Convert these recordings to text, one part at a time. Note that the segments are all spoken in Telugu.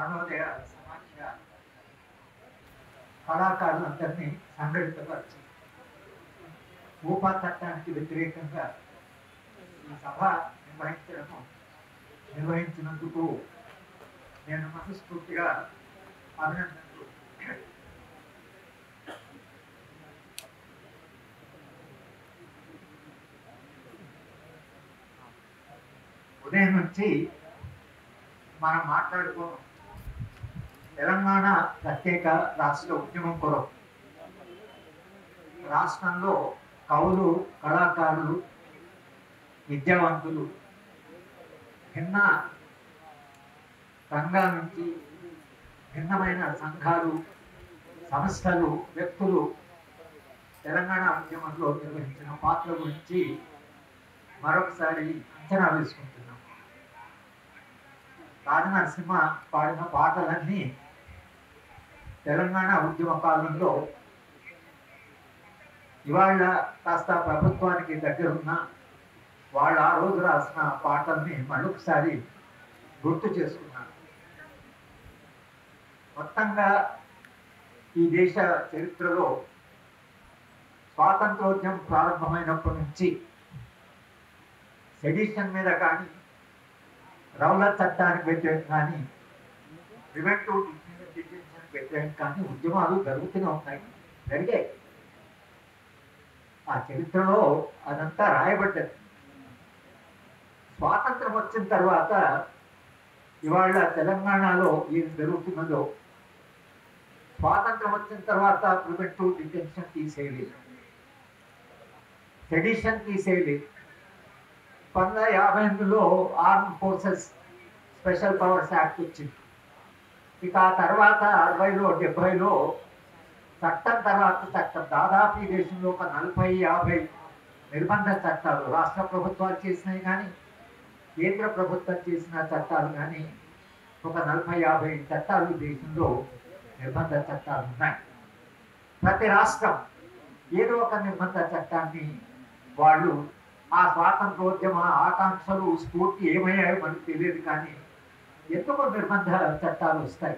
అరుణోదయ సమాఖ్య కళాకారులందరినీ సంఘటితపరిచి ఊపా చట్టానికి వ్యతిరేకంగా ఈ సభ నిర్వహించడము నిర్వహించినందుకు నేను మనస్ఫూర్తిగా అభినందనలు. ఉదయం నుంచి మనం మాట్లాడుకోవడం తెలంగాణ ప్రత్యేక రాష్ట్ర ఉద్యమం కొరకు రాష్ట్రంలో కవులు కళాకారులు విద్యావంతులు భిన్న రంగాల నుంచి భిన్నమైన సంఘాలు సంస్థలు వ్యక్తులు తెలంగాణ ఉద్యమంలో నిర్వహించిన పాత్ర గురించి మరొకసారి అంచనా వేసుకుంటున్నాం. రాజనరసింహ పాడిన పాటలన్నీ తెలంగాణ ఉద్యమ కాలంలో ఇవాళ కాస్త ప్రభుత్వానికి దగ్గరున్న వాళ్ళు ఆ రోజు రాసిన పాటల్ని మళ్ళొకసారి గుర్తు చేసుకున్నారు మొత్తంగా ఈ దేశ చరిత్రలో స్వాతంత్రోద్యమం ప్రారంభమైనప్పటి నుంచి సెడిషన్ మీద కానీ రౌల చట్టానికి వ్యతిరేకం కానీ ప్రివెంటివ్ డిటెన్షన్ కానీ ఉద్యమాలు జరుగుతూనే ఉన్నాయి జరిగాయి ఆ చరిత్రలో అదంతా రాయబడ్డది. స్వాతంత్రం వచ్చిన తర్వాత ఇవాళ తెలంగాణలో ఏం జరుగుతున్నదో స్వాతంత్రం వచ్చిన తర్వాత ప్రివెంటివ్ డిటెన్షన్ తీసేయలేదు. సెడిషన్ తీసేయలేదు. పంతొమ్మిది యాభై ఎనిమిదిలో arm forces special powers act వచ్చింది. ఇక ఆ తర్వాత అరవైలో డెబ్బైలో చట్టం తర్వాత చట్టం దాదాపు ఈ దేశంలో ఒక నలభై యాభై నిర్బంధ చట్టాలు రాష్ట్ర ప్రభుత్వాలు చేసినవి కానీ కేంద్ర ప్రభుత్వం చేసిన చట్టాలు కానీ ఒక నలభై యాభై చట్టాలు దేశంలో నిర్బంధ చట్టాలు ఉన్నాయి. ప్రతి రాష్ట్రం ఏదో ఒక నిర్బంధ చట్టాన్ని వాళ్ళు ఆ స్వాతంత్రోద్యమ ఆకాంక్షలు స్ఫూర్తి ఏమయ్యాయో మనకు తెలియదు కానీ ఎందుకు నిర్బంధ చట్టాలు వస్తాయి?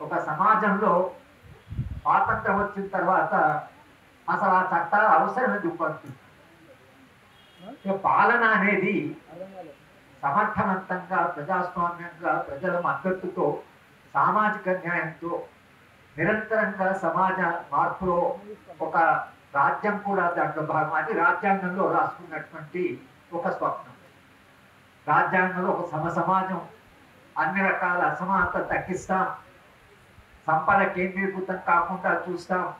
ఒక సమాజంలో స్వాతంత్రం వచ్చిన తర్వాత అసలు ఆ చట్టాలు అవసరం ఎందుకు పాలన అనేది సమర్థవంతంగా ప్రజాస్వామ్యంగా ప్రజల మద్దతుతో సామాజిక న్యాయంతో నిరంతరంగా సమాజ మార్పులో ఒక రాజ్యం కూడా దాంట్లో భాగం అది రాజ్యాంగంలో రాసుకున్నటువంటి ఒక స్వప్నం. రాజ్యాంగంలో ఒక సమ సమాజం అన్ని రకాల అసమానత తగ్గిస్తాం. సంపద కేంద్రీకృతం కాకుండా చూస్తాం.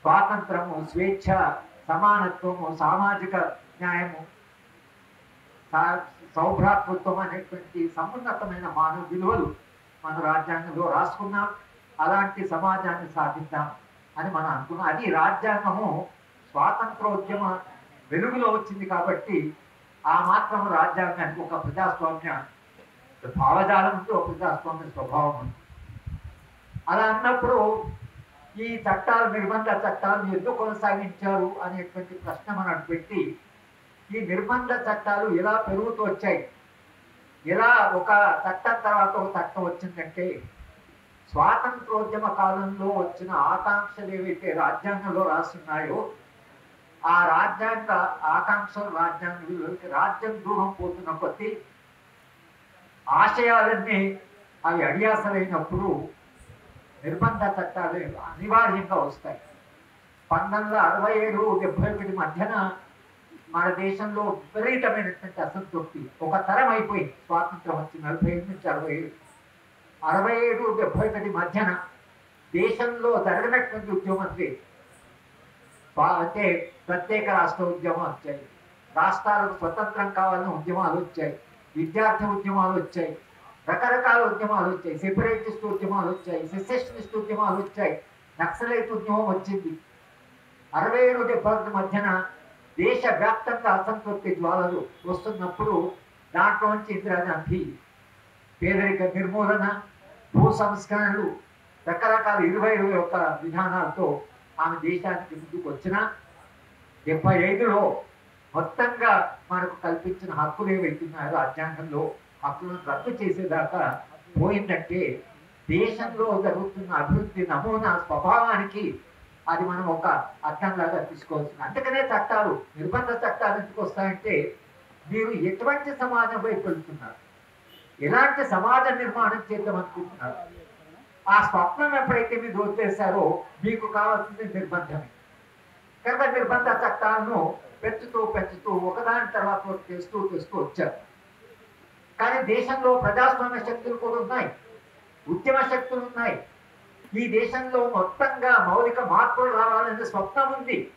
స్వాతంత్రము స్వేచ్ఛ సమానత్వము సామాజిక న్యాయము సౌభ్రాతృత్వం అనేటువంటి సమున్నతమైన మానవ విలువలు మన రాజ్యాంగంలో రాసుకున్నాం. అలాంటి సమాజాన్ని సాధిద్దాం అని మనం అనుకున్నాం. అది రాజ్యాంగము స్వాతంత్రోద్యమ వెలుగులో వచ్చింది కాబట్టి ఆ మాత్రం రాజ్యాంగానికి ఒక ప్రజాస్వామ్య భావజాలం ఉంది ఒక స్వభావం ఉంది అలా అన్నప్పుడు ఈ చట్టాలు నిర్బంధ చట్టాలను ఎందుకు కొనసాగించారు అనేటువంటి ప్రశ్న మనం పెట్టి ఈ నిర్బంధ చట్టాలు ఎలా పెరుగుతూ వచ్చాయి? ఎలా ఒక చట్టం తర్వాత ఒక చట్టం వచ్చిందంటే స్వాతంత్రోద్యమ కాలంలో వచ్చిన ఆకాంక్షలు ఏవైతే రాజ్యాంగంలో రాస్తున్నాయో ఆ రాజ్యాంగ ఆకాంక్షలు రాజ్యాంగ రాజ్యం దూరం పోతున్న కొద్దీ ఆశయాలన్నీ అవి అడియాసలైనప్పుడు నిర్బంధ చట్టాలు అనివార్యంగా వస్తాయి. పంతొమ్మిది అరవై ఏడు డెబ్బై ఒకటి మధ్యన మన దేశంలో విపరీతమైనటువంటి అసంతృప్తి ఒక తరం అయిపోయింది. స్వాతంత్రం వచ్చి నలభై ఏడు నుంచి అరవై ఏడు. అరవై ఏడు డెబ్బై ఒకటి మధ్యన దేశంలో జరగనటువంటి ఉద్యమం లేదు అంటే ప్రత్యేక రాష్ట్ర ఉద్యమం వచ్చాయి. రాష్ట్రాలకు స్వతంత్రం కావాలని ఉద్యమాలు వచ్చాయి. విద్యార్థి ఉద్యమాలు వచ్చాయి. రకరకాల ఉద్యమాలు వచ్చాయి. సెపరేటిస్ట్ ఉద్యమాలు వచ్చాయి. సెసెషనిస్ట్ ఉద్యమాలు వచ్చాయి. నక్సలైట్ ఉద్యమం వచ్చింది. అరవై ఏడు డెబ్బై మధ్యన దేశ వ్యాప్తంగా అసంతృప్తి జ్వాలలు వస్తున్నప్పుడు దాంట్లోంచి ఇందిరాగాంధీ పేదరిక నిర్మూలన భూ సంస్కరణలు రకరకాల ఇరవై ఇరవై ఒక్క విధానాలతో ఆమె దేశానికి ముందుకు వచ్చిన డెబ్బై ఐదులో మొత్తంగా మనకు కల్పించిన హక్కులు ఏవైతున్నాయో రాజ్యాంగంలో హక్కులను రద్దు చేసేదాకా పోయిందంటే దేశంలో జరుగుతున్న అభివృద్ధి నమూనా స్వభావానికి అది మనం ఒక అర్థంలాగా తీసుకోవాల్సింది. అందుకనే చట్టాలు నిర్బంధ చట్టాలు ఎందుకు వస్తాయంటే మీరు ఎటువంటి సమాజం వైపు వెళ్తున్నారు? ఎలాంటి సమాజ నిర్మాణం చేద్దాం అనుకుంటున్నారు? ఆ స్వప్నం ఎప్పుడైతే మీరు వదిలేశారో మీకు కావాల్సింది నిర్బంధమే. కనుక నిర్బంధ చట్టాలను పెంచుతూ పెంచుతూ ఒకదాని తర్వాత తెస్తూ తెస్తూ వచ్చారు. కానీ దేశంలో ప్రజాస్వామ్య శక్తులు కూడా ఉన్నాయి. ఉద్యమ శక్తులు ఉన్నాయి. ఈ దేశంలో మొత్తంగా మౌలిక మార్పులు రావాలనే స్వప్నం ఉంది.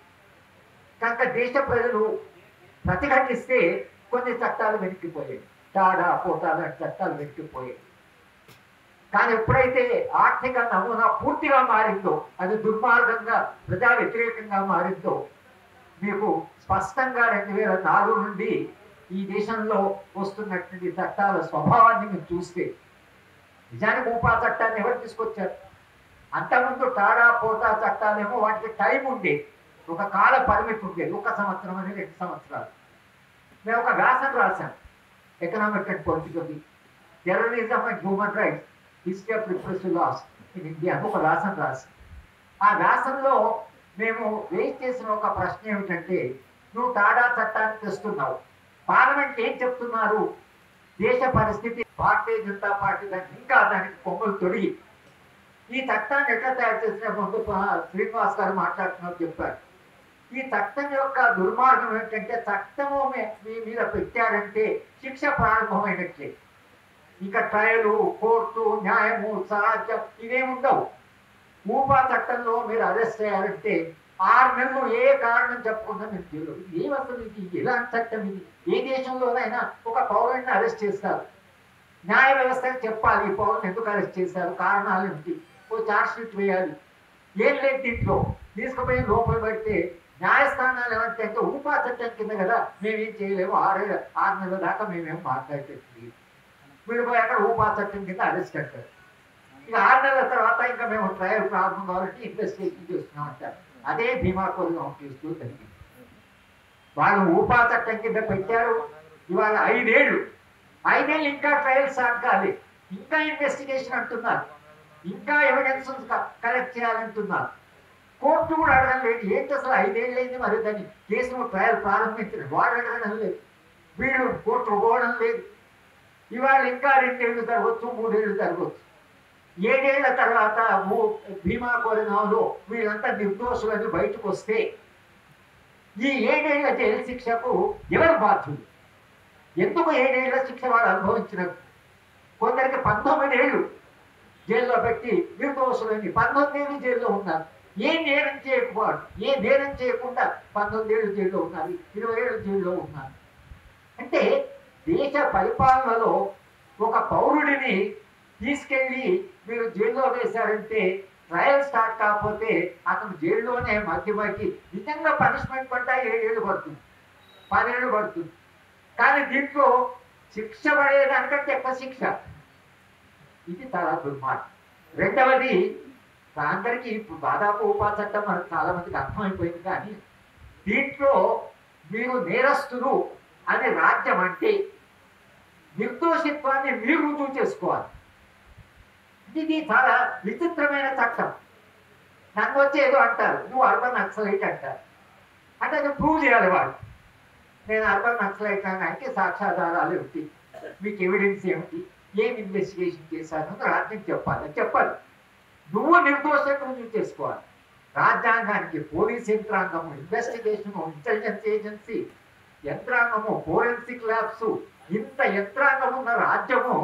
కనుక దేశ ప్రజలు ప్రతిఘటిస్తే కొన్ని చట్టాలు వెనక్కిపోయాయి. టాడా పోటా లాంటి చట్టాలు వెనక్కిపోయాయి. కానీ ఎప్పుడైతే ఆర్థిక నమూనా పూర్తిగా మారిందో అది దుర్మార్గంగా ప్రజా వ్యతిరేకంగా మారిందో మీకు స్పష్టంగా రెండు వేల నాలుగు నుండి ఈ దేశంలో వస్తున్నటువంటి చట్టాల స్వభావాన్ని మీరు చూస్తే నిజానికి ఉపా చట్టాన్ని ఎవరు తీసుకొచ్చారు? అంతకుముందు టాడా పోటా చట్టాలేమో వాటికి టైం ఉండేది ఒక కాల పరిమితి ఉండేది ఒక సంవత్సరం అనేది రెండు సంవత్సరాలు. మేము ఒక వ్యాసం రాశాం economic and political terrorism and human rights history of repressive laws in India అని ఒక వ్యాసం రాశాం. ఆ వ్యాసంలో మేము వేస్ట్ చేసిన ఒక ప్రశ్న ఏమిటంటే నువ్వు తాడా చట్టాన్ని తెస్తున్నావు. పార్లమెంట్ ఏం చెప్తున్నారు? దేశ పరిస్థితి భారతీయ జనతా పార్టీ దాన్ని ఇంకా దానికి కొమ్మలు తొడిగి. ఈ చట్టాన్ని ఎట్లా తయారు చేసిన ముందు శ్రీనివాస్ గారు మాట్లాడుతున్నారు చెప్పారు. ఈ చట్టం యొక్క దుర్మార్గం ఏంటంటే చట్టము మీ- మీ మీద పెట్టారంటే శిక్ష ప్రారంభమైనట్లే. ఇక ట్రయలు కోర్టు న్యాయము సహాజ్యం ఇవేముండవు. ఊపా చట్టంలో మీరు అరెస్ట్ చేయాలంటే ఆరు నెలలు ఏ కారణం చెప్పకుండా మీరు తెలియదు ఏం ఇది? ఎలాంటి చట్టం ఇది? ఏ దేశంలోనైనా ఒక పౌరుడిని అరెస్ట్ చేస్తారు. న్యాయ వ్యవస్థకి చెప్పాలి ఈ పౌరుని ఎందుకు అరెస్ట్ చేశారు? కారణాలు ఏమిటి ఓ చార్జ్ షీట్ వేయాలి. ఏం లేదు దీంట్లో. తీసుకుపోయి లోపల పెడితే న్యాయస్థానాలు ఏమంటే అంటే ఊపా చట్టం కింద కదా మేమేం చేయలేము. ఆరు ఆరు నెలల దాకా మేమేం మాట్లాడేది వీడు పోయి అక్కడ ఊపా చట్టం కింద అరెస్ట్ అంటారు. ఇక ఆరు నెలల తర్వాత ఇంకా మేము ట్రయల్ ప్రారంభం కాబట్టి ఇన్వెస్టిగేషన్ చేస్తున్నాం అంటారు అదే భీమా కోసం కేసులో జరిగింది. వాళ్ళు ఊపా చట్టం కింద పెట్టారు. ఇవాళ ఐదేళ్ళు. ఐదేళ్ళు ఇంకా ట్రయల్ స్టార్ట్ కాలేదు ఇంకా ఇన్వెస్టిగేషన్ అంటున్నారు. ఇంకా ఎవిడెన్స్ కలెక్ట్ చేయాలంటున్నారు. కోర్టు కూడా అడగడం లేదు. ఏంటి అసలు ఐదేళ్ళు అయింది మరి దాన్ని? కేసు ట్రయల్ ప్రారంభించిన వాడు అడగడం లేదు. వీళ్ళు కోర్టు పోవడం లేదు. ఇవాళ ఇంకా రెండేళ్ళు జరగవచ్చు మూడేళ్ళు జరగవచ్చు ఏడేళ్ళ తర్వాత భీమా కోరినాలో వీళ్ళంతా నిర్దోషులని బయటకు వస్తే ఈ ఏడేళ్ళ జైలు శిక్షకు ఎవరు బాధ్యులు? ఎందుకు ఏడేళ్ళ శిక్ష వాళ్ళు అనుభవించినట్టు కొందరికి పంతొమ్మిది ఏళ్ళు జైల్లో పెట్టి నిర్దోషులని పంతొమ్మిది ఏళ్ళు జైల్లో ఉన్నారు. ఏ నేరం చేయకపోవడం ఏ నేరం చేయకుండా పంతొమ్మిది ఏళ్ళు జైల్లో ఉన్నారు ఇరవై ఏళ్ళు జైల్లో ఉన్నారు. అంటే దేశ పరిపాలనలో ఒక పౌరుడిని తీసుకెళ్ళి మీరు జైల్లో వేశారంటే ట్రయల్ స్టార్ట్ కాకపోతే అతను జైల్లోనే మధ్య మధ్య నిజంగా పనిష్మెంట్ పడ్డా ఏడేళ్ళు పడుతుంది. పదేళ్ళు పడుతుంది. కానీ దీంట్లో శిక్ష పడేదానికంటే ఎక్కువ శిక్ష. ఇది చాలా దుర్మార్గం. రెండవది అందరికీ ఇప్పుడు దాదాపు ఉపా మనకు చాలా మందికి అర్థమైపోయింది కానీ దీంట్లో మీరు నేరస్తులు అని రాజ్యం అంటే నిర్దోషిత్వాన్ని మీరు రుజువు చేసుకోవాలి. ఇది చాలా విచిత్రమైన చట్టం. నన్ను వచ్చి ఏదో అంటారు. నువ్వు అర్బన్ నక్సలైట్ అంటారు. అంటే అది ప్రూవ్ చేయాలి వాళ్ళు. నేను అర్బన్ నక్సలైట్ అంటే సాక్ష్యాధారాలు ఏమిటి? మీకు ఎవిడెన్స్ ఏమిటి? ఏం ఇన్వెస్టిగేషన్ చేశాను రాజ్యం చెప్పాలి. చెప్పాలి. నువ్వు నిర్దోషంగా రుజువు చేసుకోవాలి రాజ్యాంగానికి పోలీస్ యంత్రాంగము ఇన్వెస్టిగేషన్ ఇంటెలిజెన్స్ ఏజెన్సీ యంత్రాంగము ఫోరెన్సిక్ ల్యాబ్స్ ఇంత యంత్రాంగం ఉన్న రాజ్యము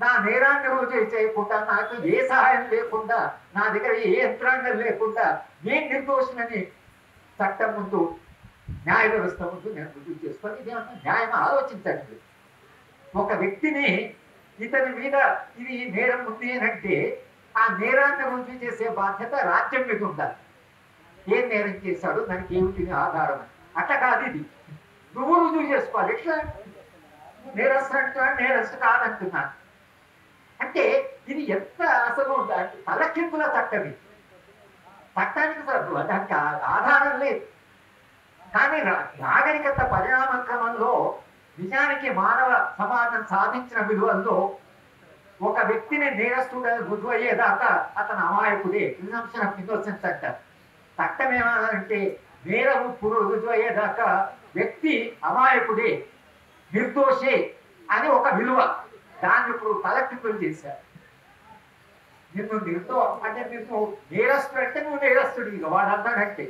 నా నేరాన్ని రుజువు చేయకుండా నాకు ఏ సహాయం లేకుండా నా దగ్గర ఏ యంత్రాంగం లేకుండా నేను నిర్దోషులని చట్టం ముందు న్యాయ వ్యవస్థ ముందు నేను రుజువు చేసుకొని ఇదేమన్నా న్యాయం ఆలోచించండి. ఒక వ్యక్తిని ఇతని మీద ఇది నేరం ఉంది అంటే ఆ నేరాన్ని రుజువు చేసే బాధ్యత రాజ్యం మీద ఉండాలి. ఏం నేరం చేశాడు దానికి ఏమిటి ఆధారం. అట్ట అట్లా కాదు ఇది. నువ్వు రుజువు చేసుకోవాలి. ఎట్లా? నేరస్తు అంటున్నాడు నేరస్తు కాదంటున్నాను అంటే ఇది ఎంత అసలు తలకింపుల చట్టం ఇది చట్టానికి దానికి ఆధారం లేదు. కానీ నాగరికత పరిణామ క్రమంలో నిజానికి మానవ సమాజం సాధించిన విలువల్లో ఒక వ్యక్తిని నేరస్తుడు రుజువు అయ్యేదాకా అతను అమాయకుడే. ప్రిజంప్షన్ ఆఫ్ ఇన్నోసెన్స్ అంటారు చట్టం ఏమంటే నేరము పురుడు రుజువు అయ్యేదాకా వ్యక్తి అమాయకుడే నిర్దోషే అని ఒక విలువ. దాన్ని ఇప్పుడు తలకింపులు చేశారు. నిన్ను నిర్దో అంటే నిన్ను నేరస్తుడు అంటే నువ్వు నేరస్తుడు ఇక వాడు అన్నాడంటే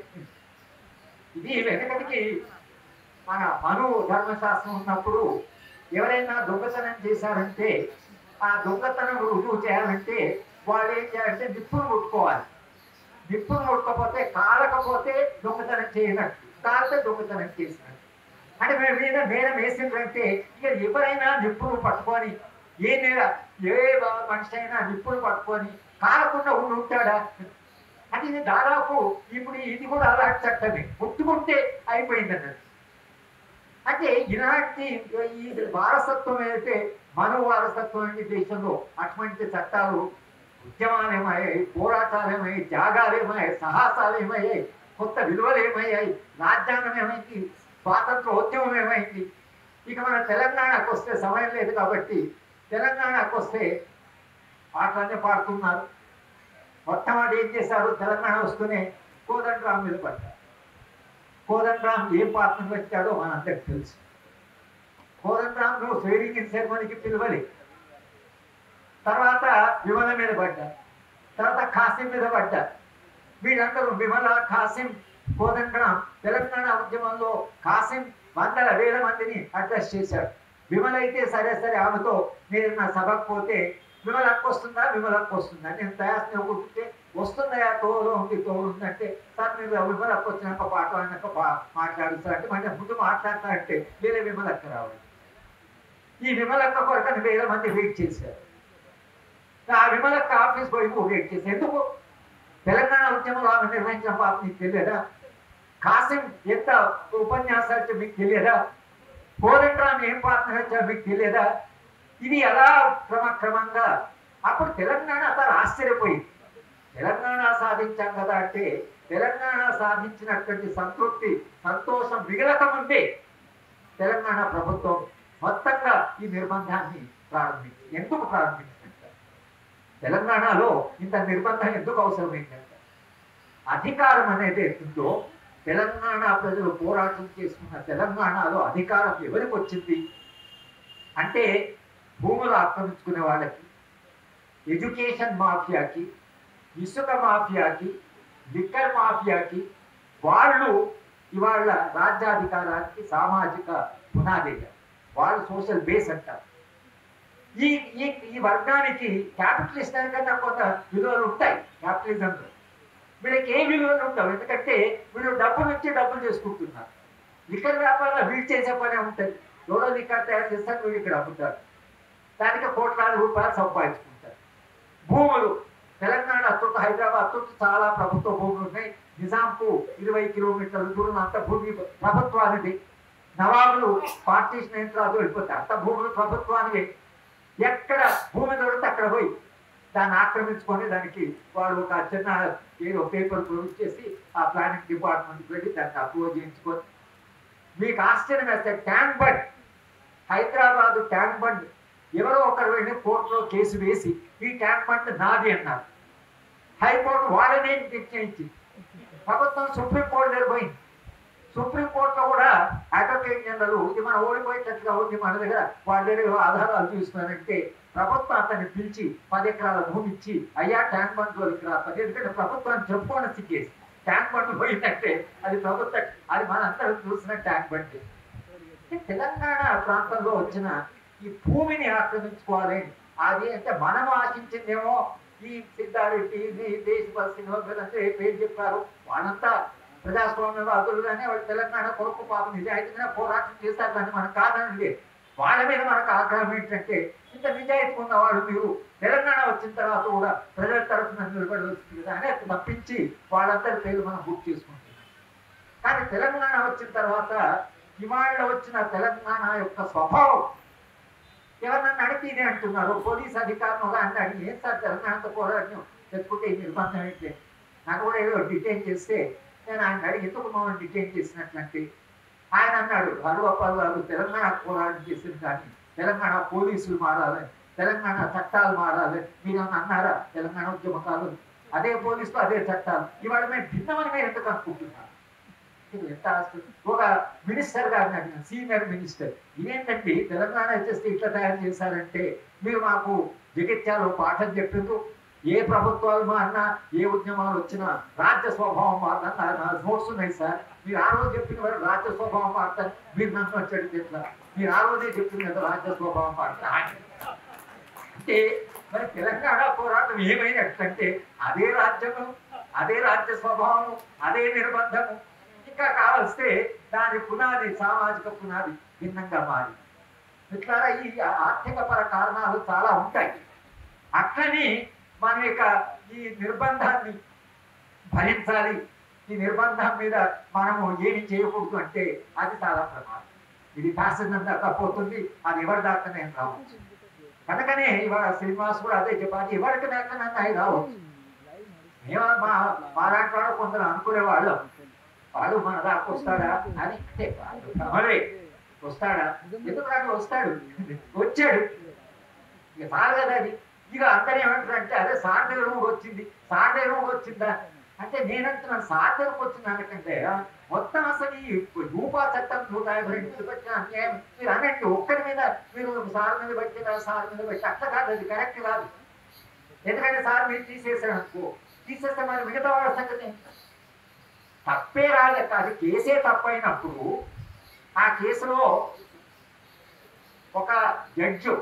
ఇది వెనకటికి మన మను ధర్మశాస్త్రం ఉన్నప్పుడు ఎవరైనా దొంగతనం చేశారంటే ఆ దొంగతనం రుజువు చేయాలంటే వాళ్ళు ఏం చేయాలంటే నిప్పులు ముట్టుకోవాలి. నిప్పులు ముట్టకపోతే కాలకపోతే దొంగతనం చేయనట్టు కాలితే దొంగతనం చేసినట్టు. అంటే మేము మీద నేరం వేసిందంటే ఇక ఎవరైనా నిప్పులు పట్టుకొని ఏ నేర ఏ మనిషి నిప్పులు పట్టుకొని కాలకుండా ఉండి ఉంటాడా? అంటే దాదాపు ఇప్పుడు ఇది కూడా అలాంటి చట్టమే. ముట్టుకుంటే అయిపోయింది అన్నది అంటే ఇలాంటి ఈ వారసత్వం అయితే మన వారసత్వం అనే దేశంలో అటువంటి చట్టాలు ఉద్యమాలేమయ్యాయి పోరాటాలేమయ్యాయి త్యాగాలేమయ్యాయి సాహసాలేమయ్యాయి కొత్త విలువలు ఏమయ్యాయి రాజ్యాంగం ఏమైంది స్వాతంత్రోద్యమం ఏమైంది ఇక మన తెలంగాణకు వస్తే సమయం లేదు కాబట్టి తెలంగాణకు వస్తే పాటలన్నీ పాడుతున్నారు. మొట్టమొదటి ఏం చేశారు? తెలంగాణ వస్తూనే కోదండరామ్ మీద పడ్డారు. కోదండరామ్ ఏ పాత్ర వచ్చాడో మనందరికి తెలుసు. కోదండరాంను స్వేరింగ్ సెరమనీకి పిలవలి. తర్వాత విమల మీద పడ్డారు. తర్వాత ఖాసిం మీద పడ్డారు. వీళ్ళందరూ విమల ఖాసిం కోదండరామ్ తెలంగాణ ఉద్యమంలో ఖాసిం వందల వేల మందిని అడ్రస్ చేశాడు విమల అయితే సరే సరే ఆమెతో నేను నా సభకు పోతే విమల అక్క వస్తుందా? విమల వస్తుందా? నేను తయారు కూర్చుంటే వస్తుందా తోలు ఉంది తోలు ఉంది అంటే సార్ మీరు విమల వచ్చినాక పాట అన్నాక మాట్లాడుతారు అంటే మళ్ళీ ముందు మాట్లాడతా అంటే వేరే విమల అక్క రావాలి. ఈ విమలక్క కొరకని వేల మంది వెయిట్ చేశారు. ఆ విమలక్క ఆఫీస్ పోయి వెయిట్ చేశారు. ఎందుకు? తెలంగాణ ఉద్యమంలో ఆమె నిర్వహించిన పాప నీకు తెలియదా? కాసిం ఎంత ఉపన్యాసాలు మీకు తెలియదా? కోదండరాం ఏం పాత్ర వచ్చా మీకు తెలియదా? ఇది ఎలా క్రమక్రమంగా? అప్పుడు తెలంగాణ సార్ ఆశ్చర్యపోయింది. తెలంగాణ సాధించాం కదా అంటే తెలంగాణ సాధించినటువంటి సంతృప్తి సంతోషం మిగలకముందే తెలంగాణ ప్రభుత్వం మొత్తంగా ఈ నిర్బంధాన్ని ప్రారంభించింది. ఎందుకు ప్రారంభించిందంట తెలంగాణలో ఇంత నిర్బంధం ఎందుకు అవసరమైందంట అధికారం అనేది ఉందో తెలంగాణ ప్రజలు పోరాటం చేసుకున్న తెలంగాణలో అధికారం ఎవరికి వచ్చింది? అంటే భూములు ఆక్రమించుకునే వాళ్ళకి ఎడ్యుకేషన్ మాఫియాకి ఇసుక మాఫియాకి లిక్కర్ మాఫియాకి వాళ్ళు ఇవాళ రాజ్యాధికారానికి సామాజిక పునాదిగా వాళ్ళు సోషల్ బేస్ అంటారు. ఈ ఈ ఈ వర్గానికి క్యాపిటలిస్ట్ కన్నా కొంత విలువలు ఉంటాయి క్యాపిటలిజంలో. వీళ్ళకి ఏం విలువ ఉండవు ఎందుకంటే వీళ్ళు డబ్బులు వచ్చి డబ్బులు చేసుకుంటున్నారు. లిక్కర్ వ్యాపారంలో వీళ్ళు చేసే పనే ఉంటుంది. ఎవరో లిక్కర్ తయారు చేస్తారు వీళ్ళు ఇక్కడ అమ్ముతారు. దానికి కోట్లాది రూపాయలు సంపాదించుకుంటారు. భూములు. తెలంగాణ అత్యంత హైదరాబాద్ అత్యంత చాలా ప్రభుత్వ భూములు ఉన్నాయి. నిజాంకు ఇరవై కిలోమీటర్ల దూరం అంత భూమి ప్రభుత్వానికి నవాబులు పార్టీషన్ అయిన తర్వాత వెళ్ళిపోతాయి అంత భూములు ప్రభుత్వానికి ఎక్కడ భూమి దొరికితే అక్కడ పోయి దాన్ని ఆక్రమించుకొని దానికి వాడు ఒక చిన్న ఏదో పేపర్ ప్రొడ్యూస్ చేసి ఆ ప్లానింగ్ డిపార్ట్మెంట్కి వెళ్ళి దాన్ని అప్రూవ్ చేయించుకొని. మీకు ఆశ్చర్యం వేస్తే tank bund Hyderabad tank bund ఎవరో ఒకరు వెళ్ళి కోర్టులో కేసు వేసి ఈ ట్యాంక్ బండ్ నాది అన్నారు. హైకోర్టు వాళ్ళనే నిర్ణయించి ప్రభుత్వం సుప్రీంకోర్టు దగ్గర పోయింది. సుప్రీంకోర్టులో కూడా అడ్వకేట్ జనరల్ ఇది మనం ఓడిపోయేటట్టుగా ఉంది మన దగ్గర వాళ్ళ దగ్గర ఆధారాలు చూస్తున్నారంటే ప్రభుత్వం అతన్ని పిలిచి పది ఎకరాల భూమి ఇచ్చి అయ్యా ట్యాంక్ బండ్ జోలికి రా ఎందుకంటే ప్రభుత్వాన్ని చెప్పుకోవడం సిగ్గేసి ట్యాంక్ బండ్ పోయిందంటే అది ప్రభుత్వం అది మనందరం చూసిన ట్యాంక్ బండ్. తెలంగాణ ప్రాంతంలో వచ్చిన ఈ భూమిని ఆక్రమించుకోవాలి. అది అంటే మనం ఆశించిందేమో ఈ సిద్ధారెడ్డి ఈ దేశ అంటే పేరు చెప్పారు. వాళ్ళంతా ప్రజాస్వామ్యవాదులుగానే వాళ్ళు తెలంగాణ కొరకు పాపం నిజాయితీగా పోరాటం చేస్తారు కానీ మనం కాదని లేదు. వాళ్ళ మీద మనకు ఆగ్రహం ఏంటంటే ఇంత నిజాయితీ ఉన్నవాడు మీరు. తెలంగాణ వచ్చిన తర్వాత కూడా ప్రజల తరఫున నిలబడవలసింది కదా అని తప్పించి వాళ్ళందరి పేరు మనం బుక్ చేసుకుంటున్నాం. కానీ తెలంగాణ వచ్చిన తర్వాత ఇవాళ వచ్చిన తెలంగాణ యొక్క స్వభావం. ఎవరన్నా అడిగి అంటున్నారు. పోలీస్ అధికారులు అలా అడిగి ఏం సార్ తెలంగాణతో పోరాటం? చెప్పుకుంటే ఈ నిర్బంధం ఏంటి? నాకు కూడా ఏదో డిటైన్ చేస్తే నేను ఆయన అడిగి ఎందుకు మమ్మల్ని డిటైన్ చేసినట్లంటే ఆయన అన్నాడు హరువప్పాలు గారు తెలంగాణ పోరాటం చేసింది కానీ తెలంగాణ పోలీసులు మారాలని తెలంగాణ చట్టాలు మారాలి. మీరు అన్నారా? తెలంగాణ ఉద్యమకాలు అదే పోలీసులు అదే చట్టాలు. ఇవాళ మేము భిన్నమైన ఎందుకు అనుకుంటున్నాం? ఎంత ఒక మినిస్టర్ గారిని అడిగిన సీనియర్ మినిస్టర్ ఇదేంటండి తెలంగాణ వచ్చేస్తే ఇట్లా తయారు చేశారంటే మీరు మాకు జగిత్యాలో పాఠం చెప్పిండ్రు ఏ ప్రభుత్వాలు మారినా ఏ ఉద్యమాలు వచ్చినా రాజ్య స్వభావం మారినా నా నోట్స్ ఉన్నాయి సార్. మీరు ఆ రోజు చెప్పిన వారు రాజ్య స్వభావం మారుతారు. మీరు నన్ను వచ్చాడు ఎట్లా మీరు ఆ రోజే చెప్పింది కదా రాజ్య స్వభావం మారుతా అంటే మరి తెలంగాణ పోరాటం ఏమైనట్లంటే అదే రాజ్యము అదే రాజ్య స్వభావము అదే నిర్బంధము. ఇంకా కావలిస్తే దాని పునాది సామాజిక పునాది భిన్నంగా మారి. ఇట్లా ఈ ఆర్థిక పర కారణాలు చాలా ఉంటాయి. అట్లని మన యొక్క ఈ నిర్బంధాన్ని భరించాలి. ఈ నిర్బంధం మీద మనము ఏమి చేయకూడదు అంటే అది చాలా ప్రమాదం. ఇది ఫ్యాషన్ దాకా పోతుంది అది ఎవరి దాకా నేను రావచ్చు కనుకనే ఇవాళ శ్రీనివాస్ కూడా అదే చెప్పాలి ఎవరికి దాకా నన్ను రావచ్చు మేము మా మాలాంటి వాడు కొందరు అనుకునే వాళ్ళం వాడు మన దాకా వస్తాడా? అని అంటే వాళ్ళు భ్రమలే. వస్తాడా? ఎందుకంటే వస్తాడు. వచ్చాడు. ఇక చాలు కదా అది. ఇక అందరూ ఏమంటారు అంటే అదే సార్డే రూమ్ వచ్చింది సార్డే రూమ్ వచ్చిందా? అంటే నేనంటున్నాను సార్ రూమ్ వచ్చింది అనకంటే మొత్తం అసలు ఈ రూపా చట్టం నూట యాభై రెండు పెట్టిన అన్యాయం. మీరు అన్నట్టు ఒక్కరి మీద మీరు సార్ మీద పెట్టిన సార్ మీద పెట్టి అట్లా కాదు అది కరెక్ట్ కాదు. ఎందుకంటే సార్ మీరు తీసేసారు అనుకో తీసేస్తే మరి మిగతా వాళ్ళ సంగతి తప్పే రాలేక అది కేసే తప్పైనప్పుడు ఆ కేసులో ఒక జడ్జు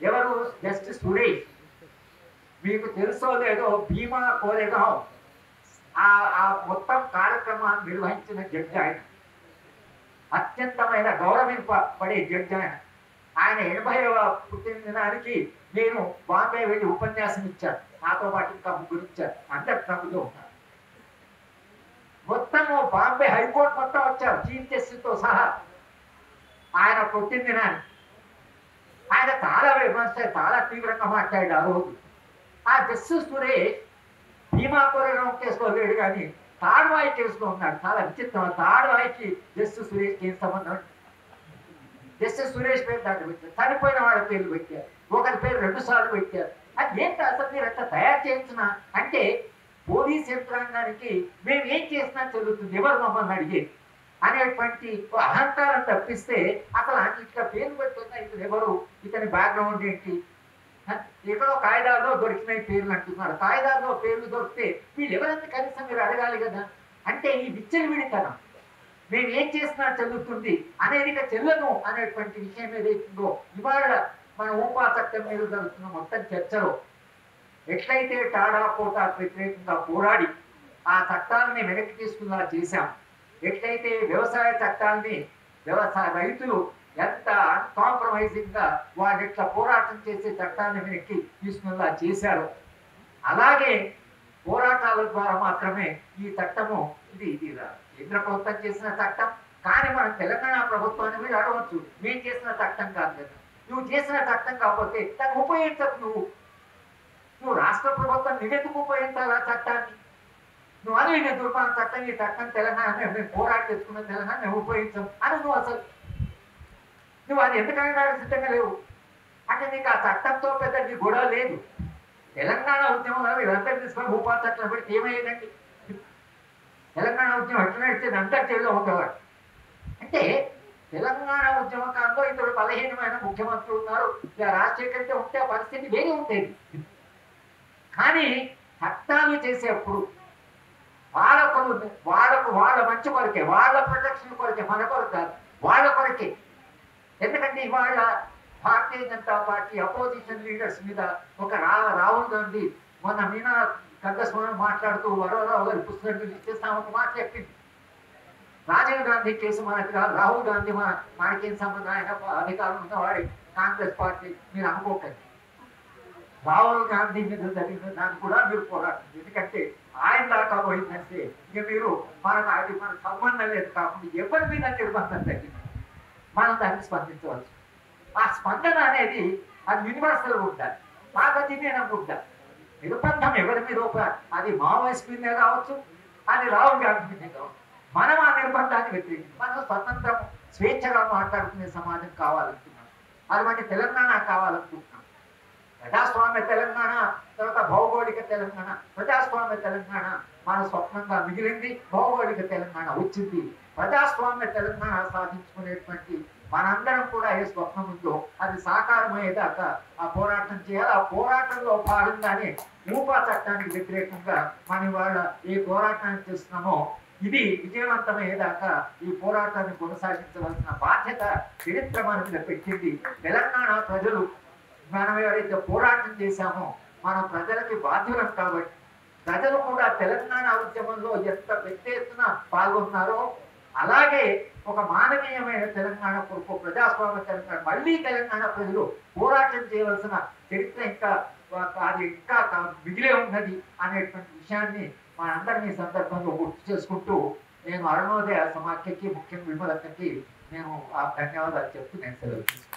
ఎవరు? జస్టిస్ సురేష్. మీకు తెలుసో లేదో భీమా కోరేగాం ఆ ఆ మొత్తం కార్యక్రమాన్ని నిర్వహించిన జడ్జి ఆయన. అత్యంతమైన గౌరవింపబడే జడ్జి ఆయన. ఆయన ఎనభైవ పుట్టినదినానికి నేను బాంబే వెళ్ళి ఉపన్యాసం ఇచ్చాను. నాతో పాటు ఇంకా ముగ్గురు ఇచ్చారు అందరు నవ్వుతూ ఉన్నారు. మొత్తము బాంబే హైకోర్టు మొత్తం వచ్చారు. చీఫ్ జస్టిస్తో సహా ఆయన పుట్టినదినానికి ఆయన చాలా విమర్శ చాలా తీవ్రంగా మాట్లాడాడు ఆ రోజు ఆ జస్టిస్ సురేష్ భీమా కోరేగాం కేసులో కానీ తాడువాయి కేసులో ఉన్నాడు చాలా విచిత్రం. తాడువాయికి జస్టిస్ సురేష్ ఏం సంబంధం? జస్టిస్ సురేష్ పేరు దాన్ని పెట్టారు. చనిపోయిన వాళ్ళ పేర్లు పెట్టారు. ఒకరి పేరు రెండు సార్లు పెట్టారు. అది ఏంటి అసలు మీరు అంత తయారు చేయించిన? అంటే పోలీస్ యంత్రాంగానికి మేము ఏం చేసినా చెల్లుతుంది ఎవరు మమ్మల్ని అడిగే? అనేటువంటి ఓ అహంకారం తప్పిస్తే అసలు ఇట్లా పేరు పెట్టుకున్న ఇతను ఎవరు? ఇతని బ్యాక్గ్రౌండ్ ఏంటి? ఎక్కడో కాయిదాల్లో దొరికినాయి పేర్లు అంటున్నారు. కాయిదాల్లో పేర్లు దొరికితే వీళ్ళు ఎవరంత కనీసం మీరు అడగాలి కదా? అంటే ఈ విచ్చలవిడితనం మేము ఏం చేసినా చెల్లుతుంది అనేది చెల్లను చెల్లదు అనేటువంటి విషయం ఏదైతుందో ఇవాళ మన ఊపా చట్టం మీద జరుగుతున్న మొత్తం చర్చలో ఎట్లయితే టాడా పోటాకు వ్యతిరేకంగా పోరాడి ఆ చట్టాలని వెనక్కి తీసుకున్నా చేశాం ఎట్లయితే వ్యవసాయ చట్టాన్ని వ్యవసాయ రైతులు ఎంత కాంప్రమైజింగ్గా వాళ్ళు పోరాటం చేసే చట్టాన్ని వెనక్కి తీసుకునేలా చేశారు అలాగే పోరాటాల ద్వారా మాత్రమే ఈ చట్టము ఇది ఇది కేంద్ర ప్రభుత్వం చేసిన చట్టం కానీ మనం తెలంగాణ ప్రభుత్వాన్ని మీరు అడగవచ్చు మేము చేసిన చట్టం కాదు కదా. నువ్వు చేసిన చట్టం కాకపోతే దాన్ని ఉపయోగించకు నువ్వు. నువ్వు రాష్ట్ర ప్రభుత్వం నివేదిక ఉపయోగించాలి ఆ చట్టాన్ని? నువ్వు అని నేను దుర్మాన చట్టం ఈ చట్టం తెలంగాణ మేము పోరాటం తెచ్చుకున్న తెలంగాణ మేము ఉపయోగించాం అని నువ్వు అసలు నువ్వు అది ఎందుకైనా సిద్ధంగా లేవు? అంటే నీకు ఆ చట్టంతో పెద్ద నీ గొడవ లేదు. తెలంగాణ ఉద్యమంలో వీళ్ళందరూ తీసుకొని భూపాల చట్టం పెడితే ఏమయ్యేదండి? తెలంగాణ ఉద్యమం ఎట్లా నడిచేది అంతా జైల్లో ఉండేవాడు. అంటే తెలంగాణ ఉద్యమకాలంలో ఇద్దరు బలహీనమైన ముఖ్యమంత్రులు ఉన్నారు. ఇలా రాజశేఖర్ ఉంటే ఆ పరిస్థితి వేరే ఉండేది. కానీ చట్టాలు చేసేప్పుడు వాళ్ళకు వాళ్ళకు వాళ్ళ మంచి కొరకే వాళ్ళ ప్రొటెక్షన్ కొరకే మన కొరకు కాదు వాళ్ళ కొరకే. ఎందుకంటే ఇవాళ Bharatiya Janata party opposition leaders మీద ఒక రా రాహుల్ గాంధీ మొన్న మీనా కందస్వామి మాట్లాడుతూ వరవరావు గారి పుస్తకం ఇచ్చేస్తాం ఒక మాట చెప్పింది రాజీవ్ గాంధీ కేసు మనకి కాదు రాహుల్ గాంధీ మన మనకేం సంబంధం ఆయన అధికారం ఉన్నవాడి కాంగ్రెస్ పార్టీ మీరు అనుకోకండి రాహుల్ గాంధీ మీద జరిగిన దాన్ని కూడా మీరు పోరాటం ఎందుకంటే ఆయన దాకా పోయిందంటే ఇక మీరు మనకు అది మనకు సంబంధం లేదు కాకుండా ఎవరి మీద నిర్బంధం తగ్గింది మనం దాన్ని స్పందించవచ్చు. ఆ స్పందన అనేది అది యూనివర్సల్ బాగా పాతజీవనం ఉండాలి. నిర్బంధం ఎవరి మీద అది మావోయిస్ట్ మీదనే కావచ్చు అది రాహుల్ గాంధీ మీదనే కావచ్చు. మనం ఆ నిర్బంధాన్ని వ్యతిరేకించి మనం స్వతంత్రం స్వేచ్ఛగా మాట్లాడుకునే సమాజం కావాలనుకున్నాం అది మనకి తెలంగాణ కావాలనుకుంటున్నాం. ప్రజాస్వామ్య తెలంగాణ తర్వాత భౌగోళిక తెలంగాణ ప్రజాస్వామ్య తెలంగాణ మన స్వప్నంగా మిగిలింది భౌగోళిక తెలంగాణ వచ్చింది. ప్రజాస్వామ్య తెలంగాణ సాధించుకునేటువంటి మనందరం కూడా ఏ స్వప్నం ఉందో అది సాకారమయ్యేదాకా ఆ పోరాటం చేయాలి. ఆ పోరాటంలో భాగంగానే రూపా చట్టానికి వ్యతిరేకంగా మన వాళ్ళ ఏ పోరాటాన్ని చేస్తున్నామో ఇది విజయవంతమయ్యేదాకా ఈ పోరాటాన్ని కొనసాగించవలసిన బాధ్యత చరిత్ర మన మీద పెట్టింది. తెలంగాణ ప్రజలు మనం ఎవరైతే పోరాటం చేశామో మనం ప్రజలకి బాధ్యులం కాబట్టి ప్రజలు కూడా తెలంగాణ ఉద్యమంలో ఎంత పెద్ద ఎత్తున పాల్గొన్నారో అలాగే ఒక మానవీయమైన తెలంగాణ కొరకు ప్రజాస్వామ్య తెలంగాణ మళ్ళీ తెలంగాణ ప్రజలు పోరాటం చేయవలసిన చరిత్ర ఇంకా అది ఇంకా మిగిలే ఉన్నది అనేటువంటి విషయాన్ని మనందరినీ సందర్భంలో గుర్తు చేసుకుంటూ నేను అరుణోదయ సమాఖ్యకి ముఖ్యంగా విమలక్కకి నేను ఆ ధన్యవాదాలు చెప్తూ నేను సెలవు